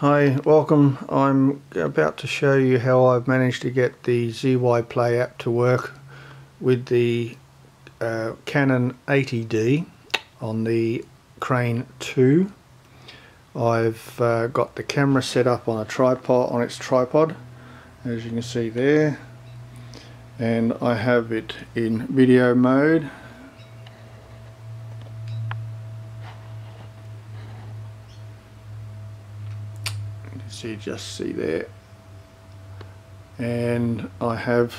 Hi, welcome. I'm about to show you how I've managed to get the ZY Play app to work with the uh, Canon 80D on the Crane 2. I've uh, got the camera set up on a tripod on its tripod as you can see there and I have it in video mode you just see there. And I have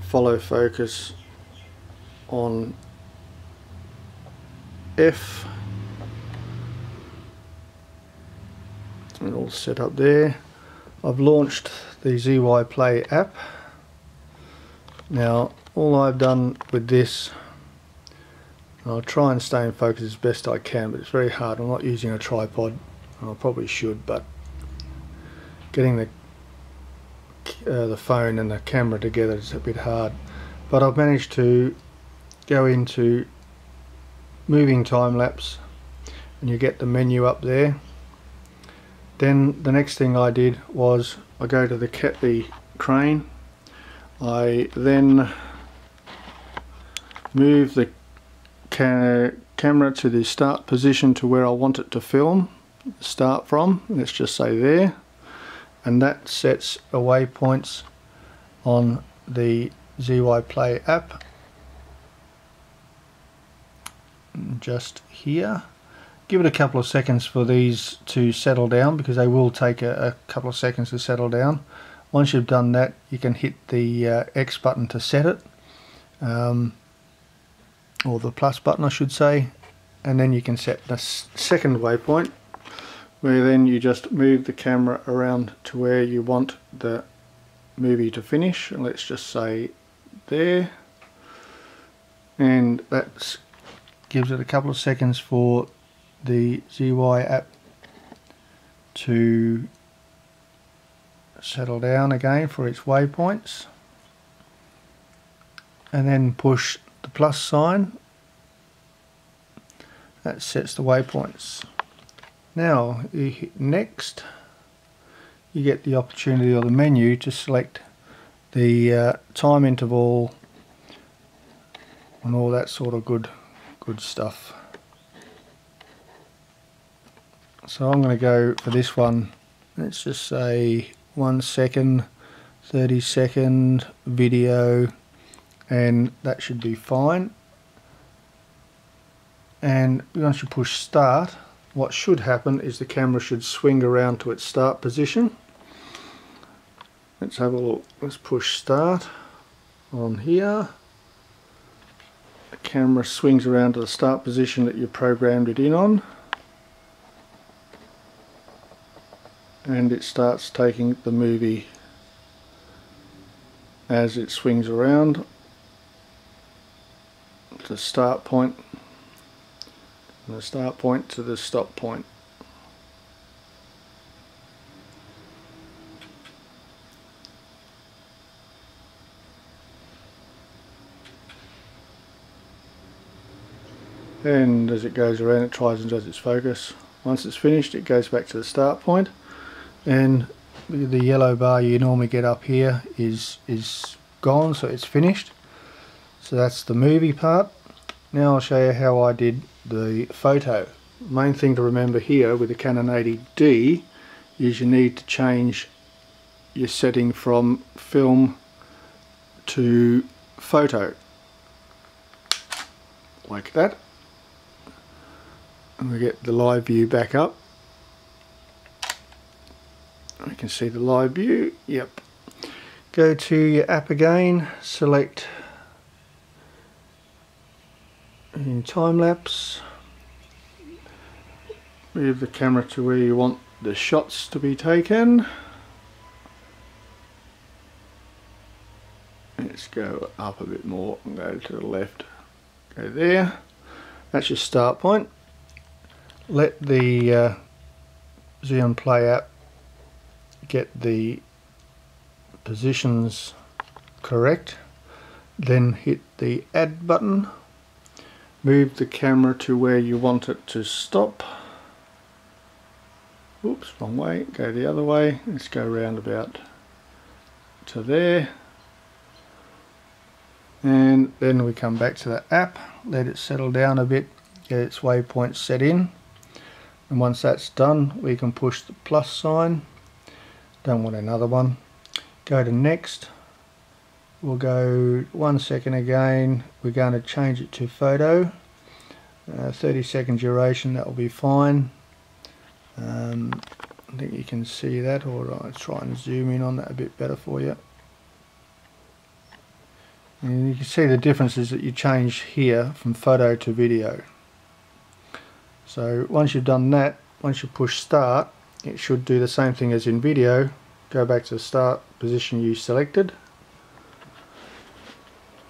follow focus on F. And all set up there. I've launched the ZY Play app. Now all I've done with this I'll try and stay in focus as best I can but it's very hard. I'm not using a tripod. And I probably should but getting the uh, the phone and the camera together is a bit hard. But I've managed to go into moving time lapse and you get the menu up there. Then the next thing I did was I go to the, the crane. I then move the ca camera to the start position to where I want it to film start from. Let's just say there and that sets a waypoints on the ZY Play app. Just here. Give it a couple of seconds for these to settle down because they will take a, a couple of seconds to settle down. Once you've done that you can hit the uh, X button to set it um, or the plus button I should say. And then you can set the second waypoint where then you just move the camera around to where you want the movie to finish and let's just say there. And that gives it a couple of seconds for the ZY app to settle down again for its waypoints. And then push the plus sign. That sets the waypoints now, you hit next, you get the opportunity or the menu to select the uh, time interval and all that sort of good good stuff. So I'm going to go for this one, let's just say one second, 30 second video and that should be fine. And once you push start what should happen is the camera should swing around to its start position. Let's have a look. Let's push start on here. The camera swings around to the start position that you programmed it in on. And it starts taking the movie as it swings around to start point from the start point to the stop point. and as it goes around it tries and does its focus. Once it's finished it goes back to the start point. And the yellow bar you normally get up here is is gone so it's finished. So that's the movie part now I'll show you how I did the photo. Main thing to remember here with the Canon 80D is you need to change your setting from film to photo. Like that. And we get the live view back up. You can see the live view. Yep. Go to your app again. Select in time lapse. Move the camera to where you want the shots to be taken. Let's go up a bit more and go to the left. Go there. That's your start point. Let the uh, Zhiyun Play app get the positions correct. Then hit the add button move the camera to where you want it to stop Oops, wrong way. Go the other way. Let's go round about to there. And then we come back to the app, let it settle down a bit, get its waypoint set in. And once that's done, we can push the plus sign. Don't want another one. Go to next. We'll go one second again. We're going to change it to photo. Uh, 30 second duration, that will be fine. Um, I think you can see that, or I'll try and zoom in on that a bit better for you. And you can see the differences that you change here from photo to video. So once you've done that, once you push start, it should do the same thing as in video. Go back to the start position you selected,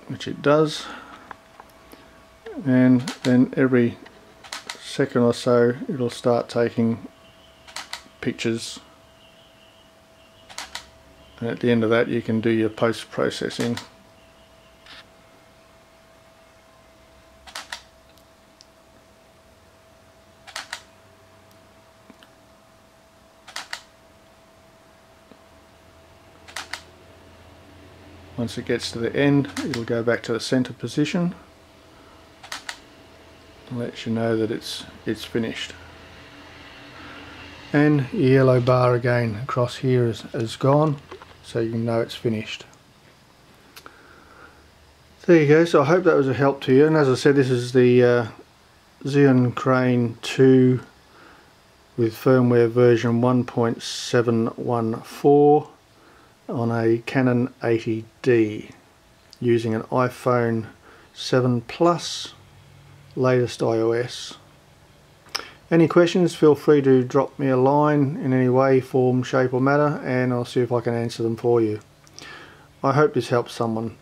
which it does. And then every second or so it'll start taking pictures and at the end of that you can do your post-processing once it gets to the end it'll go back to the center position. And lets you know that it's it's finished. And the yellow bar again across here is, is gone so you can know it's finished. There you go so I hope that was a help to you. And as I said this is the uh, Zhiyun Crane 2 with firmware version 1.714 on a Canon 80D using an iPhone 7 Plus latest iOS any questions, feel free to drop me a line in any way, form, shape or matter and I'll see if I can answer them for you. I hope this helps someone.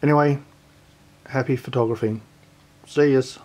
Anyway, happy photographing. See yous.